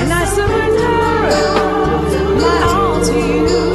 and I surrender my all to you.